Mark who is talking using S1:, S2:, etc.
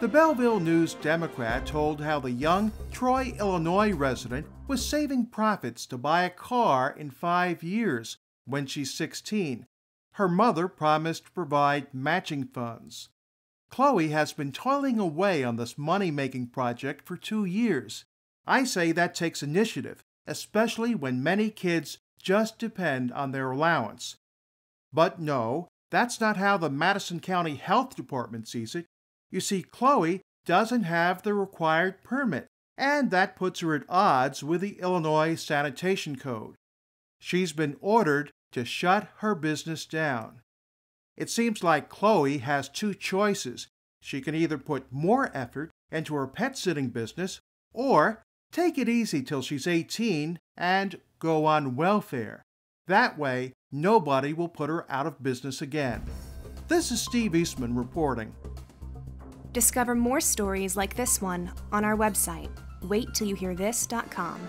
S1: The Belleville News Democrat told how the young Troy, Illinois resident was saving profits to buy a car in five years when she's 16. Her mother promised to provide matching funds. Chloe has been toiling away on this money making project for two years. I say that takes initiative, especially when many kids just depend on their allowance. But no, that's not how the Madison County Health Department sees it. You see, Chloe doesn't have the required permit, and that puts her at odds with the Illinois Sanitation Code. She's been ordered to shut her business down. It seems like Chloe has two choices. She can either put more effort into her pet sitting business or take it easy till she's 18 and go on welfare. That way, nobody will put her out of business again. This is Steve Eastman reporting.
S2: Discover more stories like this one on our website, waittilyouhearthis.com.